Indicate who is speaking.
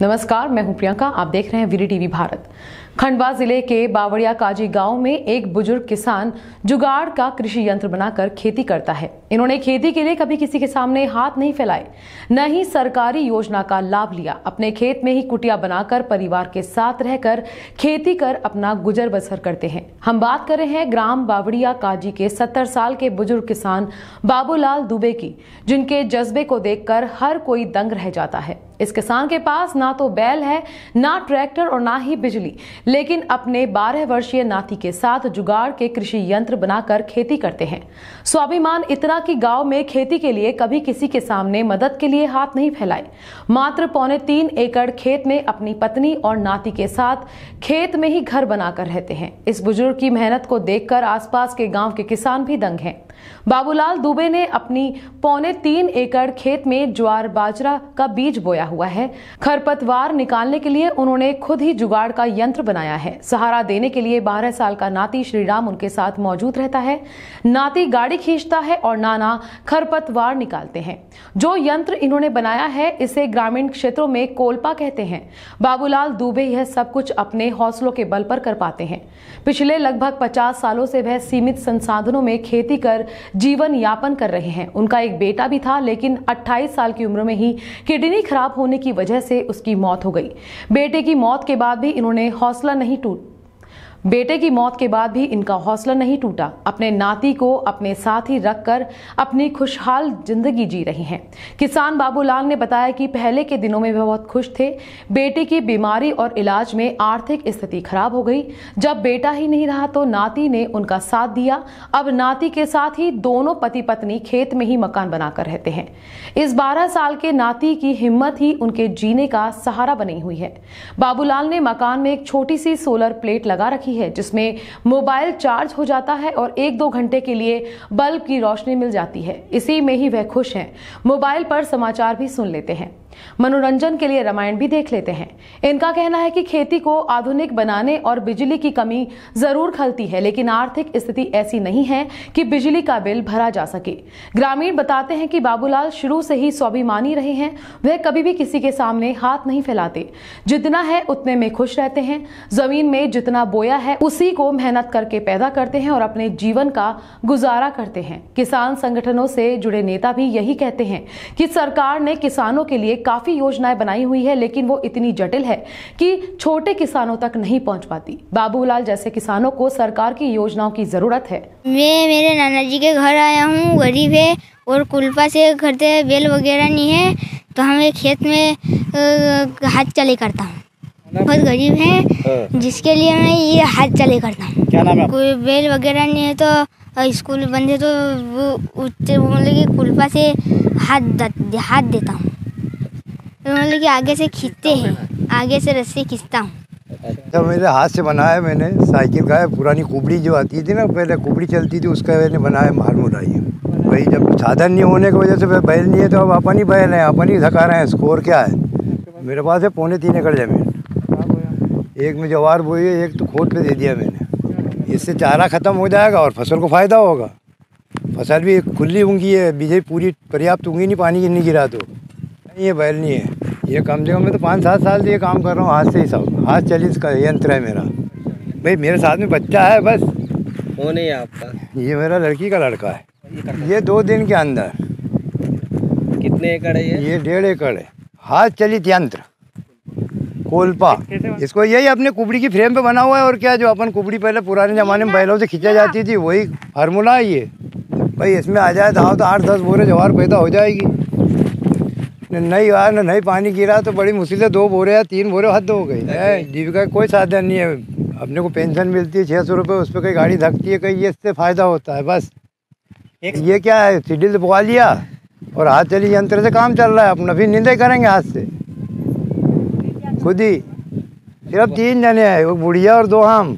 Speaker 1: नमस्कार, मैं हूँ प्रियंका। आप देख रहे हैं वीडी टीवी भारत। खंडवा ज़िले के बावड़िया काजी गाँव में एक बुज़ुर्ग किसान जुगाड़ का कृषि यंत्र बनाकर खेती करता है। इन्होंने खेती के लिए कभी किसी के सामने हाथ नहीं फैलाए, न ही सरकारी योजना का लाभ लिया। अपने खेत में ही कुटिया बनाकर परिवार के साथ रहकर खेती कर अपना गुजर बसर करते हैं। हम बात कर रहे हैं ग्राम बावड़िया काजी के सत्तर साल के बुज़ुर्ग किसान बाबूलाल दुबे की, जिनके जज्बे को देखकर हर कोई दंग रह जाता है। इस किसान के पास ना तो बैल है, ना ट्रैक्टर और ना ही बिजली। लेकिन अपने 12 वर्षीय नाती के साथ जुगाड़ के कृषि यंत्र बनाकर खेती करते हैं। स्वाभिमान इतना कि गाँव में खेती के लिए कभी किसी के सामने मदद के लिए हाथ नहीं फैलाए। मात्र पौने तीन एकड़ खेत में अपनी पत्नी और नाती के साथ खेत में ही घर बनाकर रहते हैं। इस बुज़ुर्ग की मेहनत को देखकर आसपास के गाँव के किसान भी दंग हैं। बाबूलाल दुबे ने अपनी पौने तीन एकड़ खेत में ज्वार बाजरा का बीज बोया। हुआ है। खरपतवार निकालने के लिए उन्होंने खुद ही जुगाड़ का यंत्र बनाया है। सहारा देने के लिए बारह साल का नाती श्रीराम उनके साथ मौजूद रहता है। नाती गाड़ी खींचता है और नाना खरपतवार निकालते हैं। जो यंत्र इन्होंने बनाया है, इसे ग्रामीण क्षेत्रों में कोलपा कहते हैं। बाबूलाल दुबे यह सब कुछ अपने हौसलों के बल पर कर पाते हैं। पिछले लगभग 50 सालों से वह सीमित संसाधनों में खेती कर जीवन यापन कर रहे हैं। उनका एक बेटा भी था, लेकिन 28 साल की उम्र में ही किडनी खराब होने की वजह से उसकी मौत हो गई। बेटे की मौत के बाद भी इन्होंने हौसला नहीं टूट बेटे की मौत के बाद भी इनका हौसला नहीं टूटा। अपने नाती को अपने साथ ही रखकर अपनी खुशहाल ज़िंदगी जी रही हैं। किसान बाबूलाल ने बताया कि पहले के दिनों में वे बहुत खुश थे। बेटे की बीमारी और इलाज में आर्थिक स्थिति खराब हो गई। जब बेटा ही नहीं रहा तो नाती ने उनका साथ दिया। अब नाती के साथ ही दोनों पति पत्नी खेत में ही मकान बनाकर रहते हैं। इस बारह साल के नाती की हिम्मत ही उनके जीने का सहारा बनी हुई है। बाबूलाल ने मकान में एक छोटी सी सोलर प्लेट लगा रखी है, जिसमें मोबाइल चार्ज हो जाता है और एक दो घंटे के लिए बल्ब की रोशनी मिल जाती है। इसी में ही वह खुश हैं। मोबाइल पर समाचार भी सुन लेते हैं। मनोरंजन के लिए रामायण भी देख लेते हैं। इनका कहना है कि खेती को आधुनिक बनाने और बिजली की कमी ज़रूर खलती है, लेकिन आर्थिक स्थिति ऐसी नहीं है कि बिजली का बिल भरा जा सके। ग्रामीण बताते हैं कि बाबूलाल शुरू से ही स्वाभिमानी रहे हैं। वह कभी भी किसी के सामने हाथ नहीं फैलाते। जितना है, उतने में खुश रहते हैं। ज़मीन में जितना बोया है, उसी को मेहनत करके पैदा करते हैं और अपने जीवन का गुजारा करते हैं। किसान संगठनों से जुड़े नेता भी यही कहते हैं कि सरकार ने किसानों के लिए काफ़ी योजनाएँ बनाई हुई है लेकिन वो इतनी जटिल है कि छोटे किसानों तक नहीं पहुँच पाती। बाबूलाल जैसे किसानों को सरकार की योजनाओं की ज़रूरत है।
Speaker 2: मैं मेरे नाना जी के घर आया हूँ गरीब है और कुल्पा से घर से बेल वगैरह नहीं है तो हमें खेत में हाथ चले करता हूँ। बहुत गरीब है जिसके लिए मैं ये हाथ चले करता हूँ।
Speaker 3: क्या
Speaker 2: कोई बेल वगैरह नहीं है तो स्कूल बंद है तो वो मतलब कि कुल्पा से हाथ हाथ देता हूँ। मतलब कि आगे से खींचते हैं। आगे से रस्सी खींचता हूँ।
Speaker 3: तो मेरे हाथ से बनाया मैंने, साइकिल का पुरानी कुबड़ी जो आती थी ना, पहले कुबड़ी चलती थी, उसका मैंने बनाया, मार मुराई। भाई, जब साधन नहीं होने की वजह से बैल नहीं है तो अब अपन ही बैल हैं अपन ही थका रहे हैं, स्कोर क्या है? मेरे पास है पौने तीन एकड़ ज़मीन। एक में जवार बोई है, एक तो खोद पे दे दिया मैंने। इससे चारा ख़त्म हो जाएगा और फ़सल को फ़ायदा होगा। फ़सल भी खुली उंगी है बीजे पूरी पर्याप्त उंगी नहीं, पानी नहीं गिरा तो ये बैल नहीं है। ये कम से कम मैं तो पाँच सात साल से ये काम कर रहा हूँ हाथ से ही सब। हाथ चलित का यंत्र है मेरा। भाई मेरे साथ में बच्चा है बस।
Speaker 4: कौन है आपका।
Speaker 3: ये मेरा लड़की का लड़का है। ये दो दिन के अंदर।
Speaker 4: कितने एकड़ है ये?
Speaker 3: ये डेढ़ एकड़ है। हाथ चलित यंत्र। कोलपा। इसको यही अपने कुबड़ी की फ्रेम पे बना हुआ है और क्या जो अपन कुबड़ी पहले पुराने ज़माने में बैलों से खींचा जाती थी वही फार्मूला है ये। भाई इसमें आ जाए दाव तो आठ दस बोरे जवार पैदा हो जाएगी। नहीं यार न नहीं पानी गिरा तो बड़ी मुश्किल से दो बोरे या तीन बोरे हद हो गई। है जीविका का कोई साधन नहीं है। अपने को पेंशन मिलती है छः सौ रुपये उस पर कहीं गाड़ी धकती है कहीं ये इससे फ़ायदा होता है बस। एक ये क्या है सीढ़ी से पका लिया और हाथ चली यंत्र से काम चल रहा है अपना फिर नींदे करेंगे हाथ से। खुद ही। सिर्फ़ तीन जने हैं वो बुढ़िया और दो हम